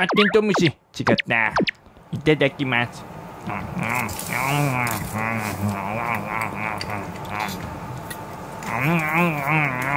あ、テントウムシ。違った。いただきます。